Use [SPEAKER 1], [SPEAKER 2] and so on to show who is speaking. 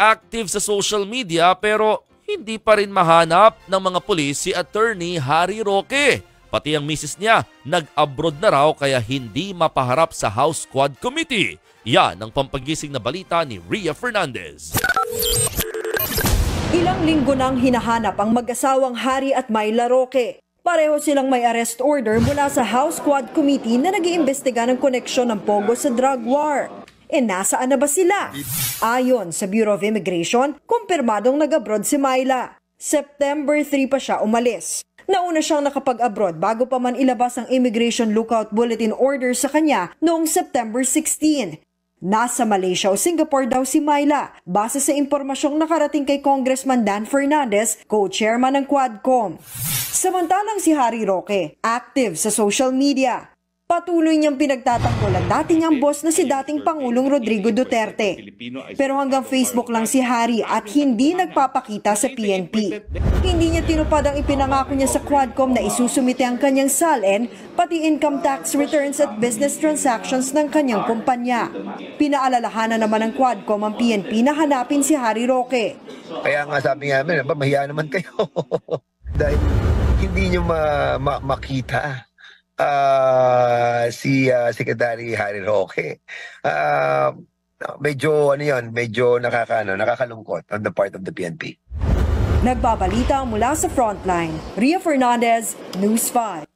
[SPEAKER 1] active sa social media pero hindi pa rin mahanap ng mga pulis si attorney Harry Roque. Pati ang misis niya nag-abroad na raw kaya hindi mapaharap sa House Squad Committee. Yan ang pampagising na balita ni Ria Fernandez.
[SPEAKER 2] Ilang linggo nang hinahanap ang mag-asawang Harry at Myla Roque. Pareho silang may arrest order mula sa House Squad Committee na nag-iimbestiga ng koneksyon ng Pogo sa drug war. E nasaan na ba sila? Ayon sa Bureau of Immigration, kumpirmadong nag-abroad si Myla. September 3 pa siya umalis. Nauna siyang nakapag-abroad bago pa man ilabas ang Immigration Lookout Bulletin Order sa kanya noong September 16. Nasa Malaysia o Singapore daw si Myla base sa impormasyong nakarating kay Congressman Dan Fernandez, co-chairman ng Quadcom. Samantalang si Harry Roque, active sa social media. Patuloy niyang pinagtatanggol ang dating ang boss na si dating Pangulong Rodrigo Duterte. Pero hanggang Facebook lang si Harry at hindi nagpapakita sa PNP. Hindi. Niya tinupad ang ipinangako niya sa Quadcom na isusumite ang kanyang SALN, pati income tax returns at business transactions ng kanyang kumpanya. Pinaalalahanan naman ng Quadcom ang PNP na hanapin si Harry Roque.
[SPEAKER 3] Kaya nga sabi nga namin, mahiya naman kayo. Dahil hindi nyo ma- ma- makita. Ah, si ah, Secretary Harry Roque. Ah, medyo ano yun, medyo nakakano, nakakalungkot on the part of the PNP.
[SPEAKER 2] Nagbabalita mula sa Frontline, Ria Fernandez, News 5.